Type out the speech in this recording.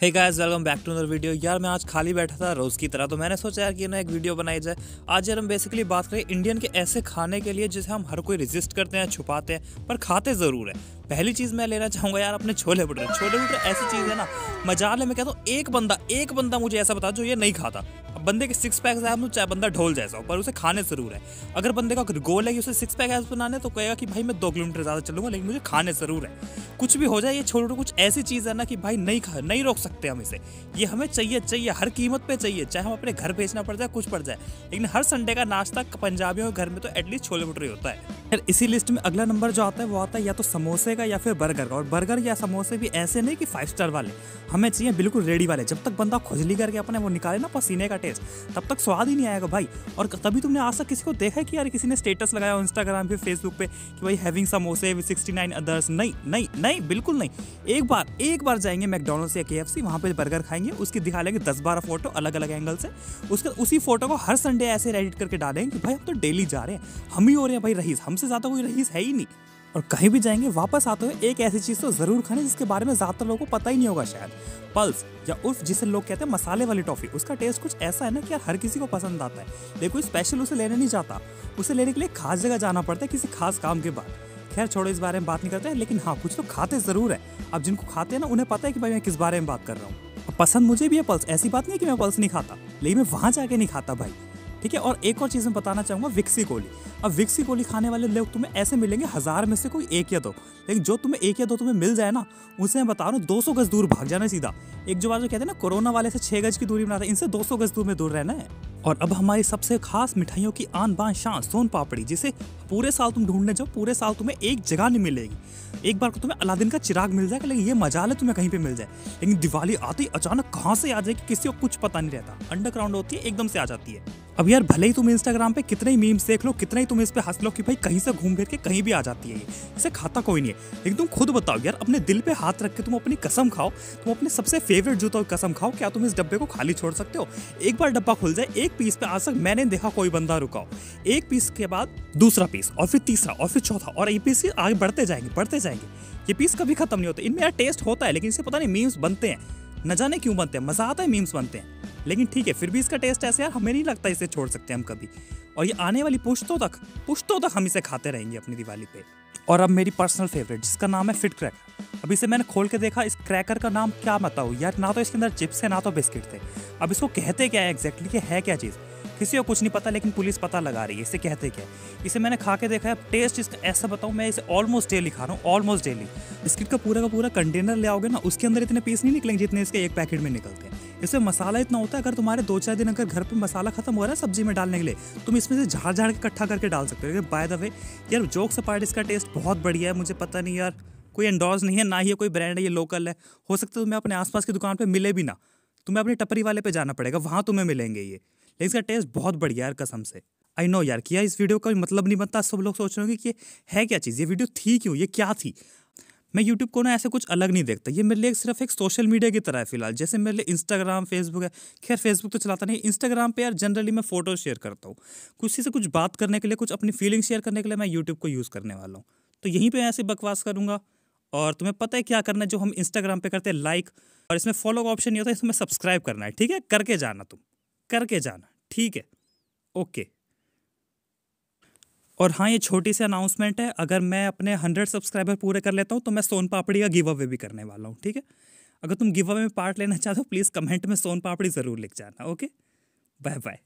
Hey guys welcome back to another video यार, मैं आज खाली बैठा था रोज़ की तरह तो मैंने सोचा यार कि ना एक वीडियो बनाई जाए। आज यार हम बेसिकली बात करें इंडियन के ऐसे खाने के लिए जिसे हम हर कोई रेजिस्ट करते हैं, छुपाते हैं, पर खाते ज़रूर है। पहली चीज़ मैं लेना चाहूँगा यार अपने छोले भटूरे। छोले भटूरे ऐसी चीज़ है ना मजाल है मैं कहता हूँ, एक बंदा एक बंदा मुझे ऐसा बता जो ये नहीं खाता। अब बंदे के सिक्स पैक है तो चाहे बंदा ढोल जैसा हो, पर उसे खाने ज़रूर है। अगर बंदे का गोल है कि उसे सिक्स पैक एप्स बनाने तो कहेगा कि भाई मैं दो किलोमीटर ज़्यादा चलूँगा, लेकिन मुझे खाने ज़रूर है। कुछ भी हो जाए, ये छोटे कुछ ऐसी चीज़ है ना कि भाई नहीं खा, नहीं रोक सकते हम इसे। ये हमें चाहिए चाहिए, हर कीमत पे चाहिए, चाहे हम अपने घर बेचना पड़ जाए, कुछ पड़ जाए। लेकिन हर संडे का नाश्ता पंजाबियों के घर में तो एटलीस्ट छोले भटूरे होता है। फिर इसी लिस्ट में अगला नंबर जो आता है, वो आता है या तो समोसे का या फिर बर्गर का। और बर्गर या समोसे भी ऐसे नहीं कि फाइव स्टार वाले। हमें चाहिए बिल्कुल रेडी वाले। जब तक बंदा खुजली करके अपने वो निकाले ना पसीने का टेस्ट तब तक स्वाद ही नहीं आएगा भाई। और तभी तुमने आज तक किसी को देखा है कि यार किसी ने स्टेटस लगाया इंस्टाग्राम पे फेसबुक पे कि भाई हैविंग समोसे विद सिक्सटी नाइन अदर्स नहीं नहीं नहीं, बिल्कुल नहीं। एक बार एक बार जाएँगे मैकडोनल्ड्स या के एफ़ सी वहाँ पर बर्गर खाएँगे, उसकी दिखा लेंगे दस बारह फ़ोटो अलग अलग एंगल से। उसके, उसी फ़ोटो को हर संडे ऐसे एडिट करके डालेंगे कि भाई हम तो डेली जा रहे हैं। हम ही हो रहे हैं भाई रहीस, हमसे ज़्यादा कोई रहीस है ही नहीं। और कहीं भी जाएँगे, वापस आते हुए एक ऐसी चीज़ तो ज़रूर खाने जिसके बारे में ज़्यादातर लोगों को पता ही नहीं होगा शायद। पल्स या उर्फ़ जिसे लोग कहते हैं मसाले वाली टॉफ़ी, उसका टेस्ट कुछ ऐसा है ना कि यार हर किसी को पसंद आता है। लेकिन कोई स्पेशल उसे लेने नहीं जाता। उसे लेने के लिए खास जगह जाना पड़ता है किसी खास काम के बाद। खैर, छोड़ो, इस बारे में बात नहीं करते हैं, लेकिन हाँ कुछ तो खाते ज़रूर है। अब जिनको खाते हैं ना, उन्हें पता है कि भाई मैं किस बारे में बात कर रहा हूँ। पसंद मुझे भी है पल्स, ऐसी बात नहीं है कि मैं पल्स नहीं खाता। लेकिन मैं वहाँ जाके नहीं खाता भाई। ठीक है, और एक और चीज़ मैं बताना चाहूँगा, विक्सी कोली। अब विक्सी कोली खाने वाले लोग तुम्हें ऐसे मिलेंगे, हज़ार में से कोई एक या दो। लेकिन जो तुम्हें एक या दो तुम्हें मिल जाए ना, उनसे मैं बता रहा हूँ, दो सौ गज दूर भाग जाना सीधा। एक जो बात जो कहते हैं ना, कोरोना वाले से छह गज की दूरी बनाते हैं, इनसे दो सौ गज दूर में दूर रहना है। और अब हमारी सबसे खास मिठाइयों की आन बान शान, सोन पापड़ी, जिसे पूरे साल तुम ढूँढने जाओ, पूरे साल तुम्हें एक जगह नहीं मिलेगी। एक बार को तुम्हें अलादीन का चिराग मिल जाएगा, लेकिन ये मज़ा है तुम्हें कहीं पे मिल जाए। लेकिन दिवाली आते अचानक कहाँ से आ जाएगी, किसी को कुछ पता नहीं रहता। अंडरग्राउंड होती है, एकदम से आ जाती है। अब यार भले ही तुम इंस्टाग्राम पे कितने ही मीम्स देख लो, कितने ही तुम इस पे हंस लो कि भाई कहीं से घूम फिर के कहीं भी आ जाती है इसे खाता कोई नहीं है। लेकिन तुम खुद बताओ यार, अपने दिल पे हाथ रख के तुम अपनी कसम खाओ, तुम अपने सबसे फेवरेट जूतों की कसम खाओ, क्या तुम इस डब्बे को खाली छोड़ सकते हो? एक बार डब्बा खुल जाए, एक पीस पे आज तक मैंने देखा कोई बंदा रुकाओ एक पीस के बाद दूसरा पीस और फिर तीसरा, और फिर चौथा, और ये पीस आगे बढ़ते जाएँगे बढ़ते जाएँगे। ये पीस कभी खत्म नहीं होते। इनमें यार टेस्ट होता है, लेकिन इसे पता नहीं मीम्स बनते हैं। न जाने क्यों बनते हैं मज़ा आता है मीम्स बनते हैं। लेकिन ठीक है, फिर भी इसका टेस्ट ऐसे यार हमें नहीं लगता इसे छोड़ सकते हम कभी। और ये आने वाली पुश्तों तक पुश्तों तक हम इसे खाते रहेंगे अपनी दिवाली पे। और अब मेरी पर्सनल फेवरेट जिसका नाम है फिट क्रैकर अब इसे मैंने खोल के देखा, इस क्रैकर का नाम क्या बताऊँ? यार, ना तो इसके अंदर चिप्स है, ना तो बिस्किट थे। अब इसको कहते क्या है एग्जैक्टली कि है क्या चीज़? किसी को कुछ नहीं पता, लेकिन पुलिस पता लगा रही है, इसे कहते क्या इसे मैंने खा के देखा है टेस्ट इसका ऐसा बताऊँ, मैं इसे ऑलमोस्ट डेली खा रहा हूँ ऑलमोस्ट डेली बिस्किट का पूरा का पूरा कंटेनर ले आओगे ना, उसके अंदर इतने पीस नहीं निकलेंगे जितने इसके एक पैकेट में निकलते हैं। इसमें मसाला इतना होता है, अगर तुम्हारे दो चार दिन अगर घर पर मसाला खत्म हो रहा है सब्ज़ी में डालने के लिए, तुम इसमें से झाड़ झाड़ के इकट्ठा करके डाल सकते हो। बाय द वे यार, जोक से पार्ट इसका टेस्ट बहुत बढ़िया है, मुझे पता नहीं यार, कोई एंडोर्स नहीं है, ना ही कोई ब्रांड है, ये लोकल है। हो सकता है तुम्हें अपने आसपास की दुकान पर मिले भी ना, तुम्हें अपनी टपरी वाले पे जाना पड़ेगा, वहाँ तुम्हें मिलेंगे ये। लेकिन इसका टेस्ट बहुत बढ़िया यार, कसम से। आई नो यार, किया इस वीडियो का मतलब नहीं बनता, सब लोग सोच रहे होंगे कि है क्या चीज़, ये वीडियो थी क्यों, ये क्या थी? मैं यूट्यूब को ना ऐसे कुछ अलग नहीं देखता। ये मेरे लिए सिर्फ़ एक सोशल मीडिया की तरह है फ़िलहाल। जैसे मेरे लिए इंस्टाग्राम फेसबुक है। खैर फेसबुक तो चलाता नहीं। इंस्टाग्राम पर यार जनरली मैं फ़ोटो शेयर करता हूँ। किसी से कुछ बात करने के लिए, कुछ अपनी फीलिंग शेयर करने के लिए मैं यूट्यूब को यूज़ करने वाला हूँ। तो यहीं पर ऐसे बकवास करूँगा। और तुम्हें पता है क्या करना है जो हम इंस्टाग्राम पे करते हैं? लाइक और इसमें फॉलो का ऑप्शन नहीं होता, इसमें सब्सक्राइब करना है। ठीक है? करके जाना तुम। करके जाना। ठीक है? ओके और हाँ ये छोटी सी अनाउंसमेंट है। अगर मैं अपने हंड्रेड सब्सक्राइबर पूरे कर लेता हूँ तो मैं सोन पापड़ी का गिव अवे भी करने वाला हूँ, ठीक है? अगर तुम गिव अवे में पार्ट लेना चाहते हो प्लीज़ कमेंट में सोन पापड़ी ज़रूर लिख जाना ओके बाय बाय